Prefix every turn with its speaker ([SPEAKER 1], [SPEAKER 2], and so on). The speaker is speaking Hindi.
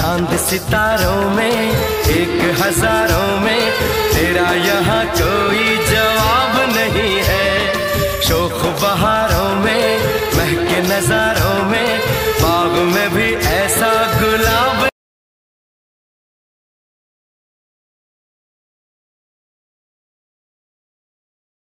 [SPEAKER 1] चाँद सितारों में, एक हज़ारों में, तेरा यहाँ कोई जवाब नहीं है। शोख बहारों में, महके नजारों